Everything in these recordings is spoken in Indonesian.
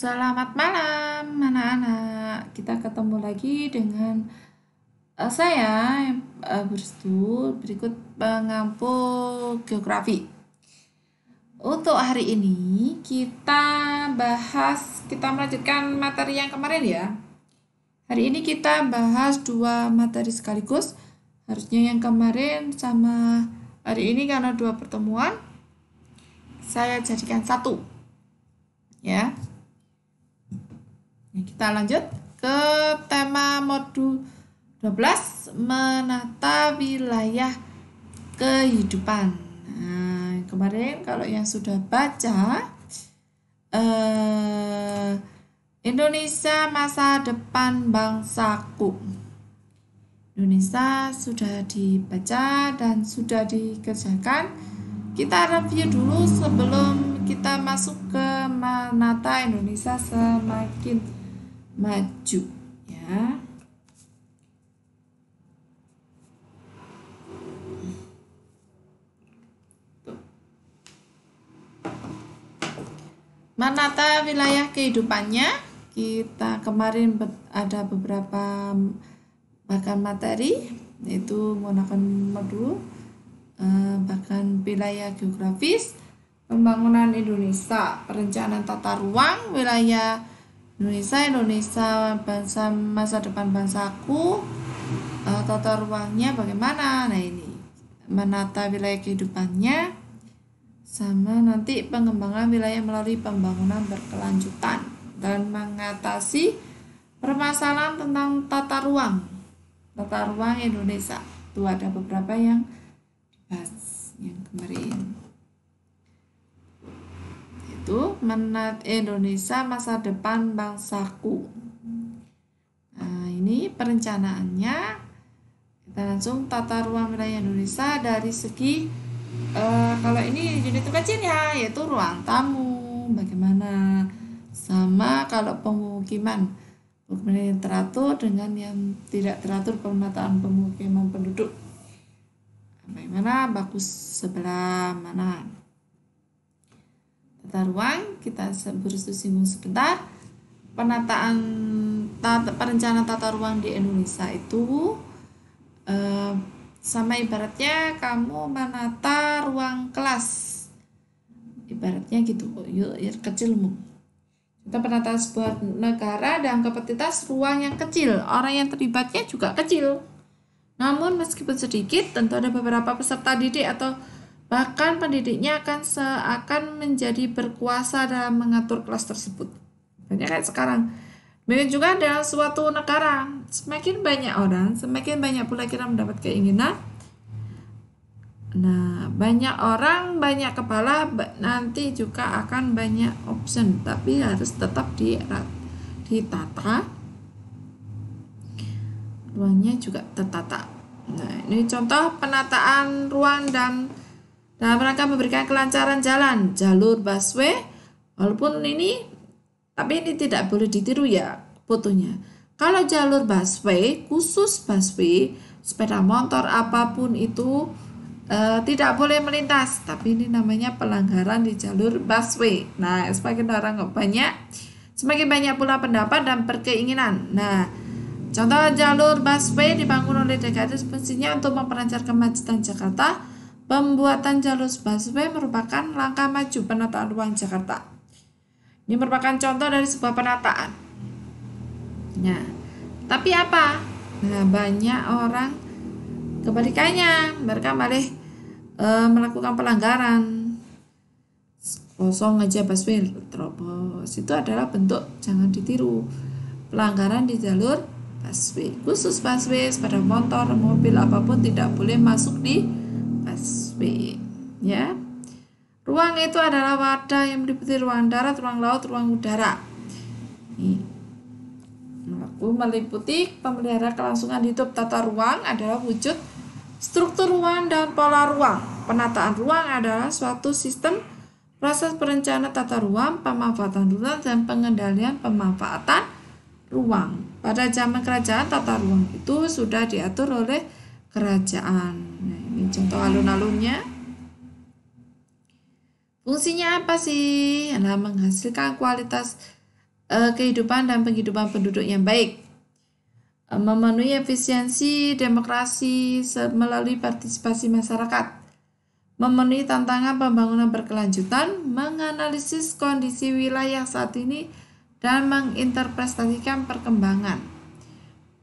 Selamat malam, anak-anak. Kita ketemu lagi dengan uh, saya uh, berikut pengampu geografi. Untuk hari ini kita bahas, kita melanjutkan materi yang kemarin ya. Hari ini kita bahas dua materi sekaligus. Harusnya yang kemarin sama hari ini karena dua pertemuan saya jadikan satu. Ya. Kita lanjut ke tema modul 12 menata wilayah kehidupan. Nah, kemarin kalau yang sudah baca eh, Indonesia masa depan bangsaku. Indonesia sudah dibaca dan sudah dikerjakan. Kita review dulu sebelum kita masuk ke menata Indonesia semakin maju ya. Menata wilayah kehidupannya. Kita kemarin ada beberapa bahkan materi yaitu menggunakan modul eh, bahkan wilayah geografis pembangunan Indonesia perencanaan tata ruang wilayah Indonesia Indonesia bangsa masa depan bangsaku uh, tata ruangnya bagaimana? Nah ini menata wilayah kehidupannya sama nanti pengembangan wilayah melalui pembangunan berkelanjutan dan mengatasi permasalahan tentang tata ruang. Tata ruang Indonesia. Itu ada beberapa yang dibahas yang kemarin itu menat Indonesia masa depan bangsaku. Nah, ini perencanaannya. Kita langsung tata ruang wilayah Indonesia dari segi uh, kalau ini unit kecilnya yaitu ruang tamu. Bagaimana sama kalau pemukiman? Pemukiman yang teratur dengan yang tidak teratur pemetaan pemukiman penduduk. Bagaimana? Bagus sebelah mana tata ruang kita singgung sebentar. Penataan tata, perencanaan tata ruang di Indonesia itu eh, sama ibaratnya kamu menata ruang kelas. Ibaratnya gitu yuk ya, kecilmu kita penata sebuah negara dan kapasitas ruang yang kecil. Orang yang terlibatnya juga kecil. Namun meskipun sedikit tentu ada beberapa peserta didik atau Bahkan pendidiknya akan seakan menjadi berkuasa dalam mengatur kelas tersebut. Banyak kayak sekarang. Begitu juga dalam suatu negara, semakin banyak orang, semakin banyak pula kita mendapat keinginan. Nah, banyak orang, banyak kepala, nanti juga akan banyak option, tapi harus tetap di ditata. Ruangnya juga tertata. Nah, ini contoh penataan ruang dan Nah, mereka memberikan kelancaran jalan, jalur busway, walaupun ini, tapi ini tidak boleh ditiru ya fotonya. Kalau jalur busway, khusus busway, sepeda motor apa pun itu e, tidak boleh melintas, tapi ini namanya pelanggaran di jalur busway. Nah, semakin orang banyak, semakin banyak pula pendapat dan berkeinginan. Nah, contoh jalur busway dibangun oleh DKI semestinya untuk memperlancar kemacetan Jakarta Pembuatan jalur busway merupakan langkah maju penataan ruang Jakarta. Ini merupakan contoh dari sebuah penataan. Nah, tapi apa? Nah, banyak orang kebalikannya, mereka malah e, melakukan pelanggaran. Kosong aja busway terobos. Itu adalah bentuk jangan ditiru. Pelanggaran di jalur busway. Khusus busway, sepeda motor, mobil apa pun tidak boleh masuk di ya ruang itu adalah wadah yang meliputi ruang darat ruang laut ruang udara Aku meliputi pemelihara kelangsungan hidup tata ruang adalah wujud struktur ruang dan pola ruang. Penataan ruang adalah suatu sistem proses perencanaan tata ruang, pemanfaatan ruang, dan pengendalian pemanfaatan ruang. Pada zaman kerajaan, tata ruang itu sudah diatur oleh kerajaan. Nah, ini contoh alun-alunnya. Fungsinya apa sih? Adalah menghasilkan kualitas uh, kehidupan dan penghidupan penduduk yang baik. Uh, memenuhi efisiensi demokrasi melalui partisipasi masyarakat. Memenuhi tantangan pembangunan berkelanjutan, menganalisis kondisi wilayah saat ini, dan menginterpretasikan perkembangan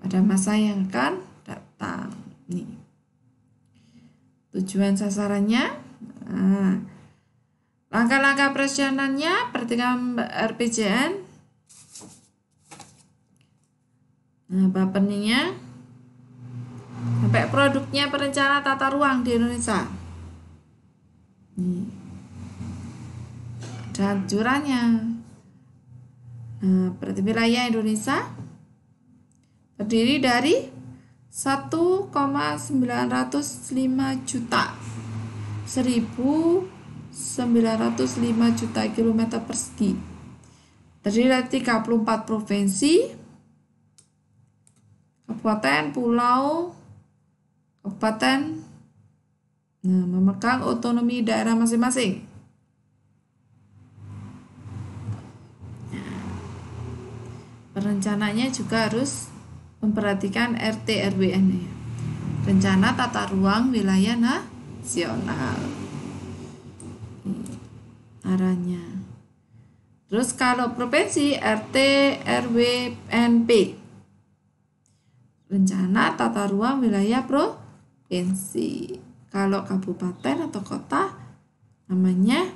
pada masa yang akan datang. Nih. Tujuan sasarannya, nah, langkah-langkah perjalanannya perhatikan RPJN. Nah, bapernya sampai produknya perencana tata ruang di Indonesia. Nih. Dan jurannya. Nah, berarti wilayah Indonesia terdiri dari 1,905 juta. 1905 juta kilometer persegi. Terdiri dari 34 provinsi kabupaten pulau kabupaten nah, memegang otonomi daerah masing-masing. Nah, perencananya juga harus memperhatikan RT RWN ya. Rencana tata ruang wilayah nasional. Arahnya. Terus kalau provinsi RT RWNP. Rencana tata ruang wilayah provinsi. Kalau kabupaten atau kota namanya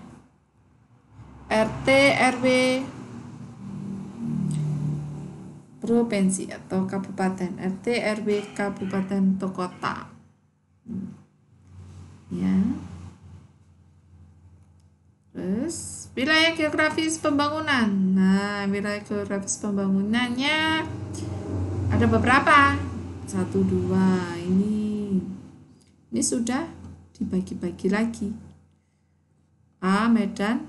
RT RW provinsi atau kabupaten RT RW kabupaten atau kota. Ya. Terus wilayah geografis pembangunan. Nah wilayah geografis pembangunannya ada beberapa. Satu dua ini. Ini sudah dibagi-bagi lagi. A Medan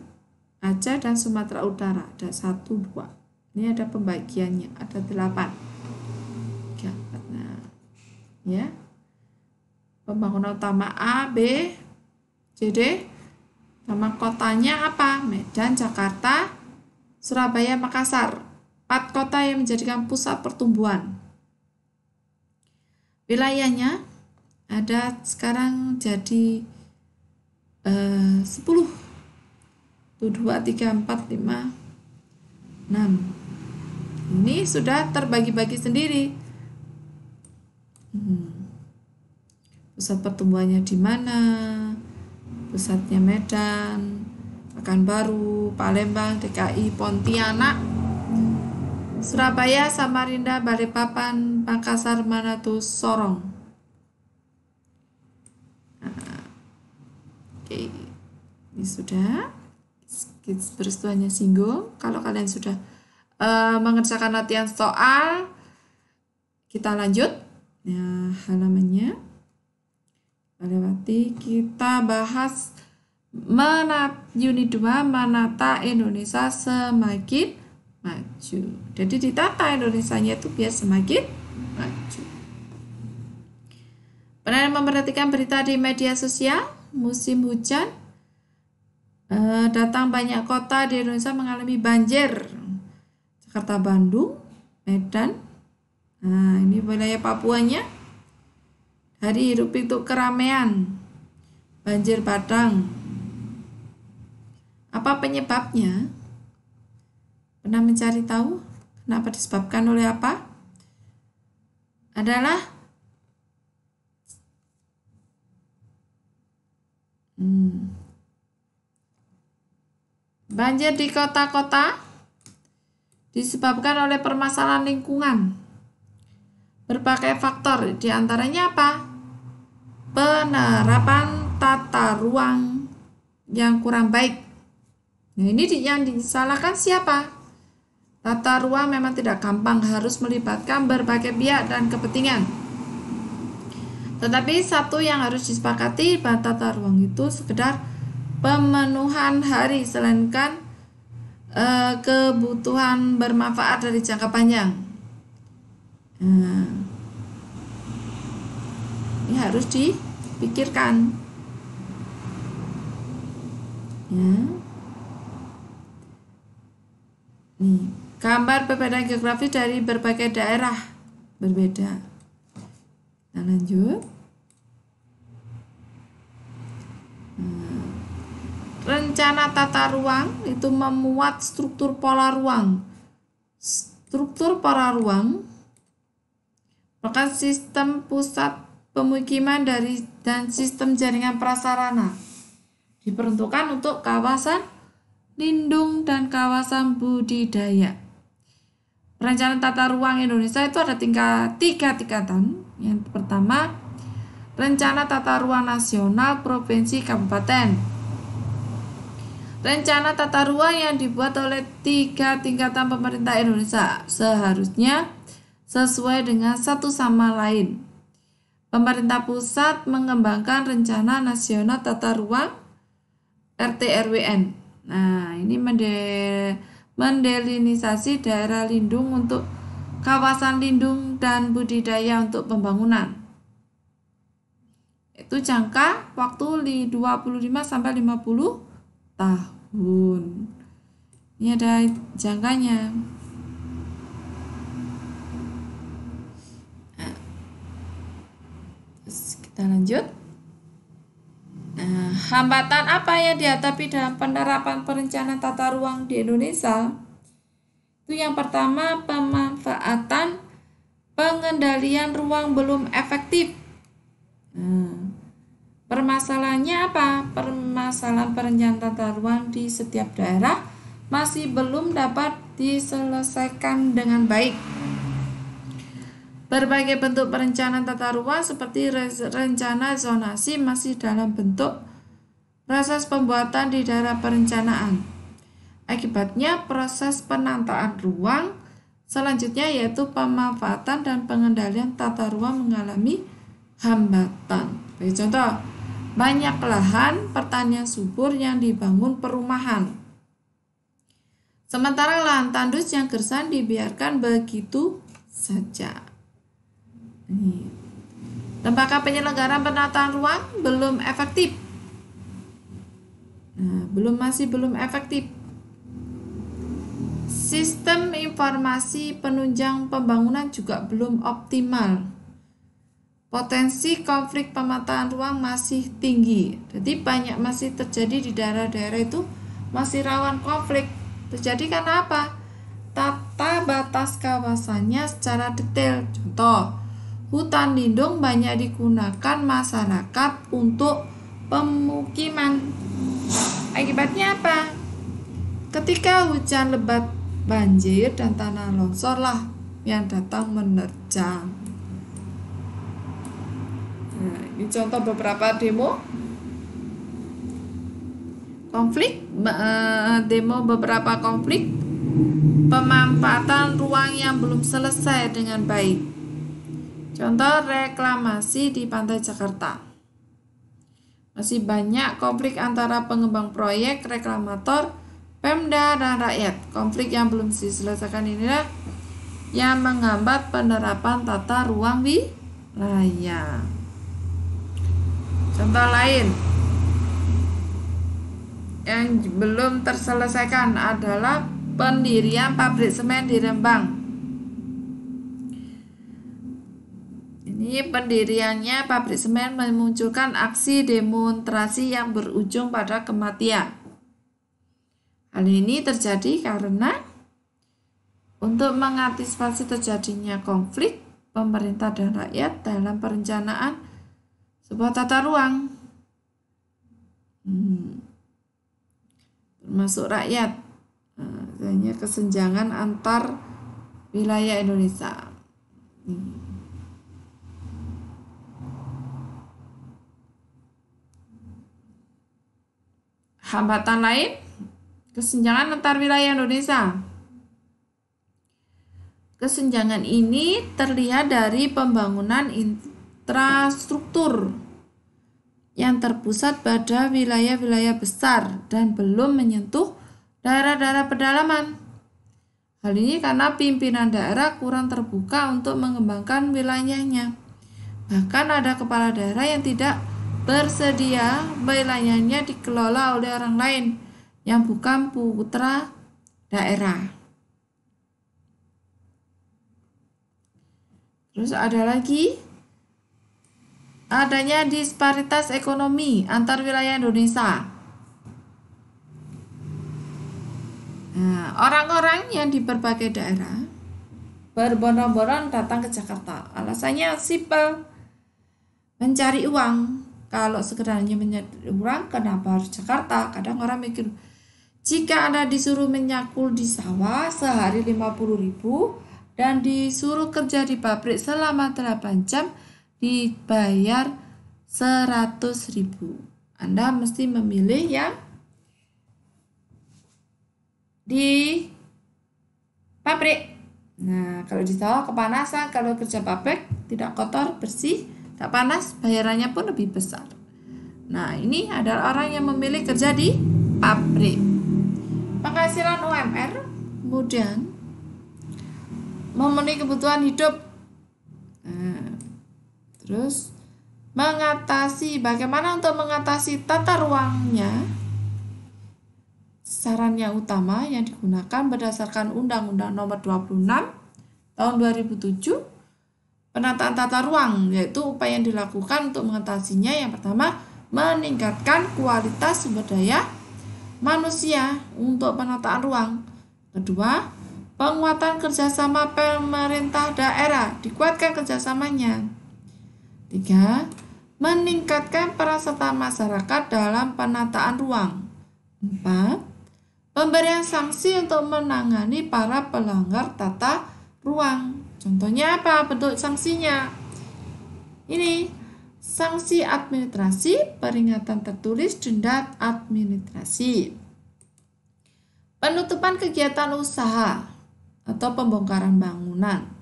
Aceh dan Sumatera Utara. Ada satu dua ini ada pembagiannya, ada delapan. Nah, ya. Pembangunan utama A, B, C, D. Nama kotanya apa? Medan, Jakarta, Surabaya, Makassar. Empat kota yang menjadikan pusat pertumbuhan. Wilayahnya ada sekarang jadi eh, 10 1, 2, 3, 4, 5, 6 ini sudah terbagi-bagi sendiri. Hmm. Pusat pertumbuhannya di mana? Pusatnya Medan, Pekanbaru, Palembang, DKI, Pontianak, Surabaya, Samarinda, Balikpapan, Makassar, Manado, Sorong. Oke, ini sudah. Peristiwanya singgung. Kalau kalian sudah uh, mengerjakan latihan soal. Kita lanjut. Ya halamannya. Kita lewati. Kita bahas menat unit 2 menata Indonesia semakin maju. Jadi ditata Indonesia-nya itu biar semakin maju. Pernah memperhatikan berita di media sosial? Musim hujan? Eh, datang banyak kota di Indonesia mengalami banjir Jakarta Bandung, Medan. Nah, ini wilayah Papuanya. Hari hirup itu keramaian. Banjir Padang. Apa penyebabnya? Pernah mencari tahu kenapa disebabkan oleh apa? Adalah hmm, banjir di kota-kota disebabkan oleh permasalahan lingkungan. Berbagai faktor, di antaranya apa? Penerapan tata ruang yang kurang baik. Nah, ini yang disalahkan siapa? Tata ruang memang tidak gampang harus melibatkan berbagai pihak dan kepentingan. Tetapi satu yang harus disepakati bahwa tata ruang itu sekedar pemenuhan hari selainkan uh, kebutuhan bermanfaat dari jangka panjang. Nah, ini harus dipikirkan. Ya. Nih, gambar perbedaan geografis dari berbagai daerah berbeda. Nah, lanjut. Rencana tata ruang itu memuat struktur pola ruang. Struktur pola ruang merupakan sistem pusat pemukiman dari dan sistem jaringan prasarana diperuntukkan untuk kawasan lindung dan kawasan budidaya. Perencanaan tata ruang Indonesia itu ada tingkat tiga tingkatan. Yang pertama, rencana tata ruang nasional provinsi kabupaten. Rencana tata ruang yang dibuat oleh tiga tingkatan pemerintah Indonesia seharusnya sesuai dengan satu sama lain. Pemerintah pusat mengembangkan rencana nasional tata ruang RT RWN. Nah, ini mendel mendelinisasi daerah lindung untuk kawasan lindung dan budidaya untuk pembangunan. Itu jangka waktu 25 sampai 50 tahun. Ini ada jangkanya. Nah, kita lanjut. Nah, hambatan apa yang dihadapi dalam penerapan perencanaan tata ruang di Indonesia? Itu yang pertama, pemanfaatan pengendalian ruang belum efektif. Nah, permasalahannya apa? Permasalahan perencanaan tata ruang di setiap daerah masih belum dapat diselesaikan dengan baik. Berbagai bentuk perencanaan tata ruang seperti rencana zonasi masih dalam bentuk proses pembuatan di daerah perencanaan. Akibatnya proses penataan ruang selanjutnya yaitu pemanfaatan dan pengendalian tata ruang mengalami hambatan. Contoh, banyak lahan pertanian subur yang dibangun perumahan. Sementara lahan tandus yang gersang dibiarkan begitu saja. Lembaga penyelenggaraan penataan ruang belum efektif. Nah, belum masih belum efektif. Sistem informasi penunjang pembangunan juga belum optimal. Potensi konflik pemetaan ruang masih tinggi. Jadi banyak masih terjadi di daerah-daerah itu masih rawan konflik. Terjadi karena apa? Tata batas kawasannya secara detail. Contoh, hutan lindung banyak digunakan masyarakat untuk pemukiman. Akibatnya apa? Ketika hujan lebat banjir dan tanah longsor lah yang datang menerjang. Ini contoh beberapa demo konflik eh, demo beberapa konflik pemanfaatan ruang yang belum selesai dengan baik Contoh reklamasi di pantai Jakarta. Masih banyak konflik antara pengembang proyek, reklamator, Pemda, dan rakyat. Konflik yang belum diselesaikan inilah yang menghambat penerapan tata ruang wilayah. Contoh lain yang belum terselesaikan adalah pendirian pabrik semen di Rembang Ini pendiriannya pabrik semen memunculkan aksi demonstrasi yang berujung pada kematian. Hal ini terjadi karena untuk mengantisipasi terjadinya konflik pemerintah dan rakyat dalam perencanaan sebuah tata ruang. Hmm. Termasuk rakyat. Nah, kesenjangan antar wilayah Indonesia. Hmm. Hambatan lain, kesenjangan antar wilayah Indonesia. Kesenjangan ini terlihat dari pembangunan infrastruktur yang terpusat pada wilayah-wilayah besar dan belum menyentuh daerah-daerah pedalaman. Hal ini karena pimpinan daerah kurang terbuka untuk mengembangkan wilayahnya. Bahkan ada kepala daerah yang tidak bersedia wilayahnya dikelola oleh orang lain yang bukan putra daerah. Terus ada lagi adanya disparitas ekonomi antar wilayah Indonesia. Nah, orang-orang yang di berbagai daerah berbondong-bondong datang ke Jakarta. Alasannya simpel, mencari uang. Kalau sekedarnya mencari uang, kenapa harus Jakarta? Kadang orang mikir, jika Anda disuruh menyakul di sawah sehari 50 ribu dan disuruh kerja di pabrik selama 8 jam, dibayar 100 ribu. Anda mesti memilih yang di pabrik. Nah, kalau di sawah kepanasan, kalau kerja pabrik tidak kotor, bersih, tak panas, bayarannya pun lebih besar. Nah, ini adalah orang yang memilih kerja di pabrik. Penghasilan UMR kemudian memenuhi kebutuhan hidup. Nah, Terus mengatasi bagaimana untuk mengatasi tata ruangnya? Saran yang utama yang digunakan berdasarkan Undang-Undang Nomor 26 tahun 2007 penataan tata ruang yaitu upaya yang dilakukan untuk mengatasinya. Yang pertama meningkatkan kualitas sumber daya manusia untuk penataan ruang. Kedua penguatan kerjasama pemerintah daerah dikuatkan kerjasamanya Tiga, meningkatkan peran serta masyarakat dalam penataan ruang. Empat, pemberian sanksi untuk menangani para pelanggar tata ruang. Contohnya apa bentuk sanksinya? Ini sanksi administrasi, peringatan tertulis, denda administrasi. Penutupan kegiatan usaha atau pembongkaran bangunan.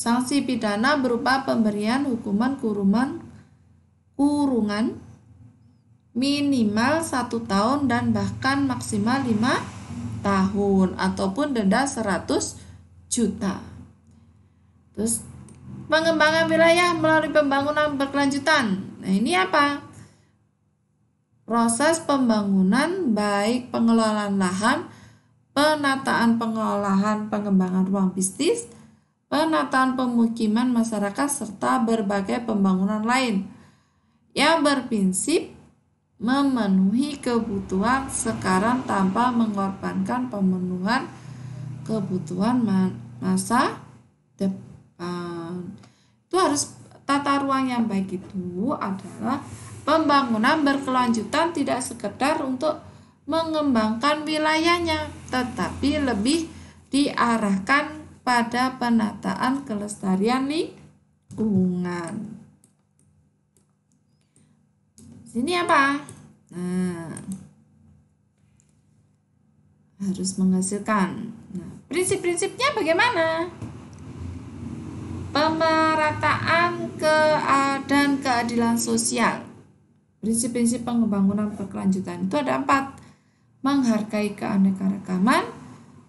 Sanksi pidana berupa pemberian hukuman kurungan kurungan minimal satu tahun dan bahkan maksimal lima tahun ataupun denda 100 juta. Terus pengembangan wilayah melalui pembangunan berkelanjutan. Nah, ini apa? Proses pembangunan baik pengelolaan lahan, penataan pengolahan pengembangan ruang bisnis, penataan pemukiman masyarakat serta berbagai pembangunan lain yang berprinsip memenuhi kebutuhan sekarang tanpa mengorbankan pemenuhan kebutuhan masa depan. Itu harus tata ruang yang baik itu adalah pembangunan berkelanjutan tidak sekedar untuk mengembangkan wilayahnya tetapi lebih diarahkan pada penataan kelestarian lingkungan. Sini apa? Nah, harus menghasilkan. Nah, prinsip-prinsipnya bagaimana? Pemerataan ke keadilan sosial. Prinsip-prinsip pembangunan berkelanjutan itu ada empat. Menghargai keanekaragaman,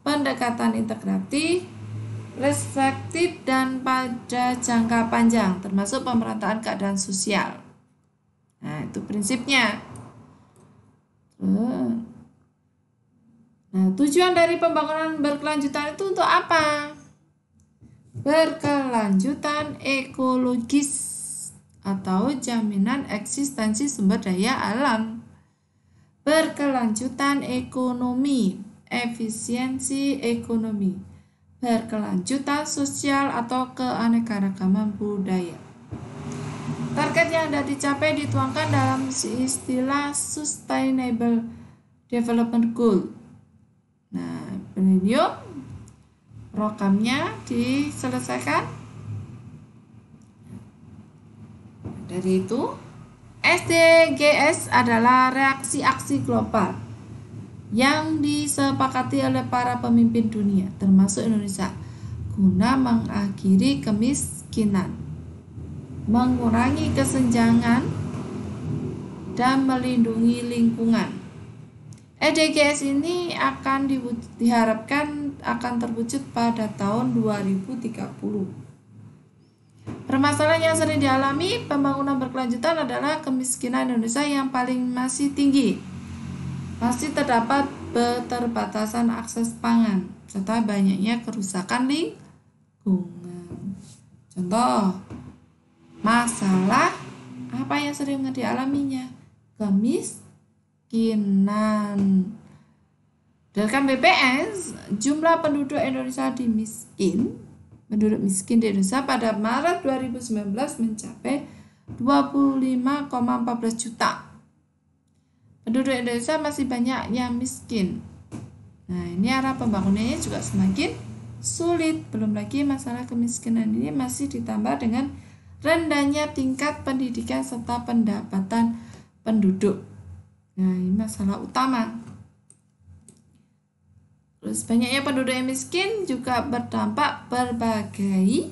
pendekatan integratif, restriktif dan pada jangka panjang, termasuk pemerataan keadaan sosial. Nah, itu prinsipnya. Nah, tujuan dari pembangunan berkelanjutan itu untuk apa? Berkelanjutan ekologis atau jaminan eksistensi sumber daya alam. Berkelanjutan ekonomi, efisiensi ekonomi berkelanjutan sosial atau keanekaragaman budaya. Target yang tidak dicapai dituangkan dalam istilah Sustainable Development Goal. Nah, milenium programnya diselesaikan. Dari itu, SDGs adalah reaksi aksi global yang disepakati oleh para pemimpin dunia, termasuk Indonesia, guna mengakhiri kemiskinan, mengurangi kesenjangan, dan melindungi lingkungan. EDGS ini akan diharapkan akan terwujud pada tahun 2030. Permasalahan yang sering dialami pembangunan berkelanjutan adalah kemiskinan Indonesia yang paling masih tinggi masih terdapat keterbatasan akses pangan serta banyaknya kerusakan lingkungan. Contoh, masalah apa yang sering dialaminya? Kemiskinan. Berdasarkan BPS, jumlah penduduk Indonesia di miskin, penduduk miskin di Indonesia pada Maret 2019 mencapai 25,14 juta. Penduduk Indonesia masih banyak yang miskin. Nah, ini arah pembangunannya juga semakin sulit. Belum lagi masalah kemiskinan ini masih ditambah dengan rendahnya tingkat pendidikan serta pendapatan penduduk. Nah, ini masalah utama. Terus banyaknya penduduk yang miskin juga berdampak berbagai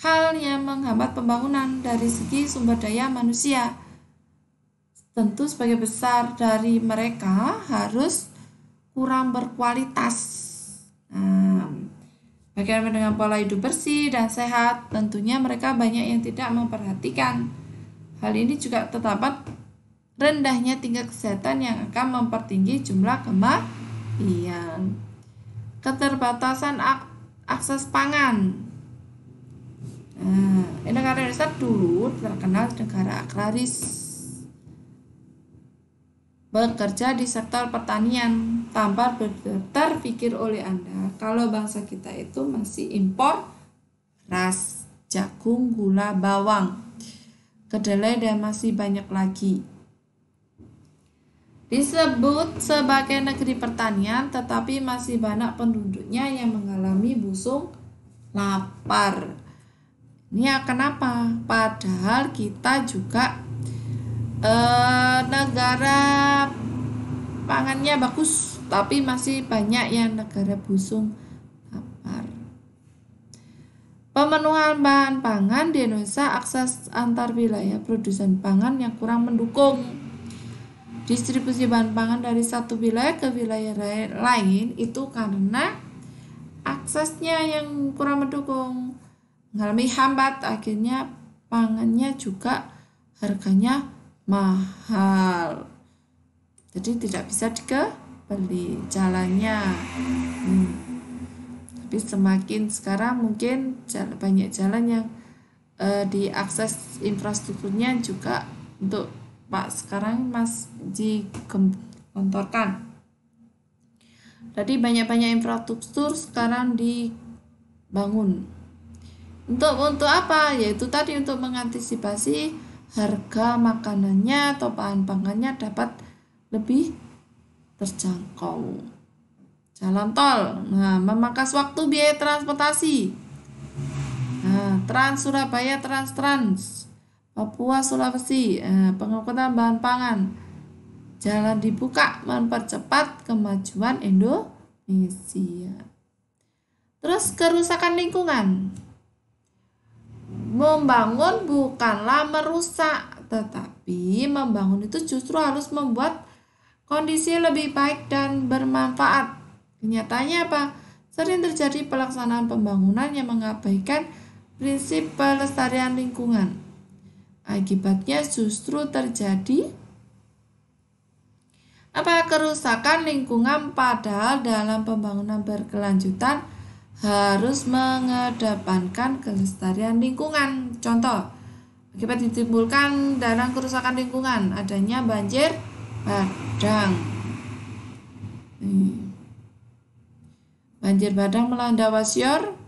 hal yang menghambat pembangunan dari segi sumber daya manusia. Tentu sebagai besar dari mereka harus kurang berkualitas. Nah, bagaimana dengan pola hidup bersih dan sehat? Tentunya mereka banyak yang tidak memperhatikan. Hal ini juga terdapat rendahnya tingkat kesehatan yang akan mempertinggi jumlah kematian. Keterbatasan ak akses pangan. Nah, negara Indonesia dulu terkenal negara agraris. Bekerja di sektor pertanian tanpa terpikir oleh Anda kalau bangsa kita itu masih impor ras, jagung, gula, bawang, kedelai dan masih banyak lagi disebut sebagai negeri pertanian tetapi masih banyak penduduknya yang mengalami busung lapar. Ini ya kenapa? Padahal kita juga eh, negara pangannya bagus, tapi masih banyak yang negara busung lapar. Pemenuhan bahan pangan di Indonesia akses antar wilayah produsen pangan yang kurang mendukung distribusi bahan pangan dari satu wilayah ke wilayah lain itu karena aksesnya yang kurang mendukung mengalami hambat akhirnya pangannya juga harganya mahal. Jadi tidak bisa dikebeli jalannya. Hmm. tapi semakin sekarang mungkin jalan, banyak jalan yang uh, diakses infrastrukturnya juga untuk Pak sekarang Mas dikontorkan jadi banyak-banyak infrastruktur sekarang dibangun. Untuk untuk apa? Yaitu tadi untuk mengantisipasi harga makanannya atau bahan pangannya dapat lebih terjangkau. Jalan tol. Nah memangkas waktu biaya transportasi. Nah Trans Surabaya Trans Trans. Papua Sulawesi. Eh, pengangkutan bahan pangan. Jalan dibuka mempercepat kemajuan Indonesia. Terus kerusakan lingkungan membangun bukanlah merusak tetapi membangun itu justru harus membuat kondisi lebih baik dan bermanfaat. Kenyataannya apa? Sering terjadi pelaksanaan pembangunan yang mengabaikan prinsip pelestarian lingkungan. Akibatnya justru terjadi apa? Kerusakan lingkungan padahal dalam pembangunan berkelanjutan harus mengedepankan kelestarian lingkungan. Contoh, akibat ditimbulkan dalam kerusakan lingkungan adanya banjir badang. Banjir badang melanda Wasior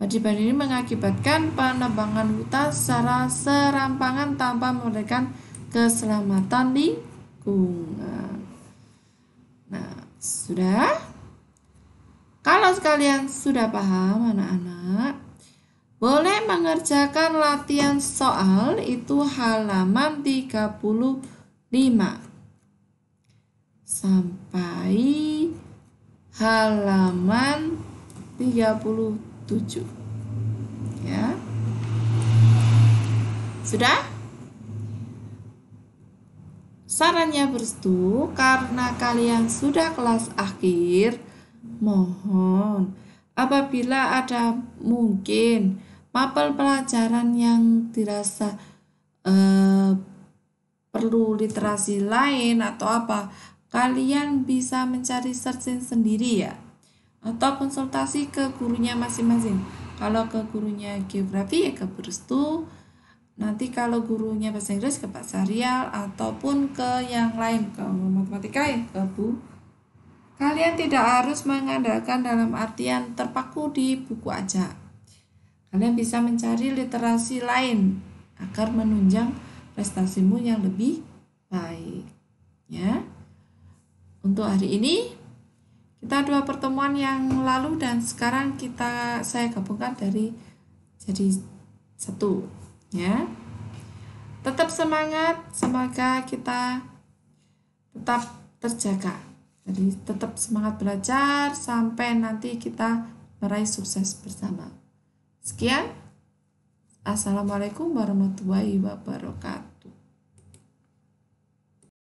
Wajiban ini mengakibatkan penebangan hutan secara serampangan tanpa memberikan keselamatan lingkungan. Nah, sudah? Kalau sekalian sudah paham anak-anak, boleh mengerjakan latihan soal itu halaman 35 sampai halaman 30 7 ya. Sudah? Sarannya berstu karena kalian sudah kelas akhir mohon apabila ada mungkin mapel pelajaran yang dirasa eh, perlu literasi lain atau apa kalian bisa mencari searching sendiri ya atau konsultasi ke gurunya masing-masing. kalau ke gurunya geografi ya ke Bu Restu nanti kalau gurunya bahasa Inggris ke Pak Sarial ataupun ke yang lain ke matematika ya ke Bu kalian tidak harus mengandalkan dalam artian terpaku di buku aja. Kalian bisa mencari literasi lain agar menunjang prestasimu yang lebih baik ya. Untuk hari ini kita dua pertemuan yang lalu dan sekarang kita saya gabungkan dari jadi satu ya. Tetap semangat semoga kita tetap terjaga jadi tetap semangat belajar sampai nanti kita meraih sukses bersama. Sekian. Assalamualaikum warahmatullahi wabarakatuh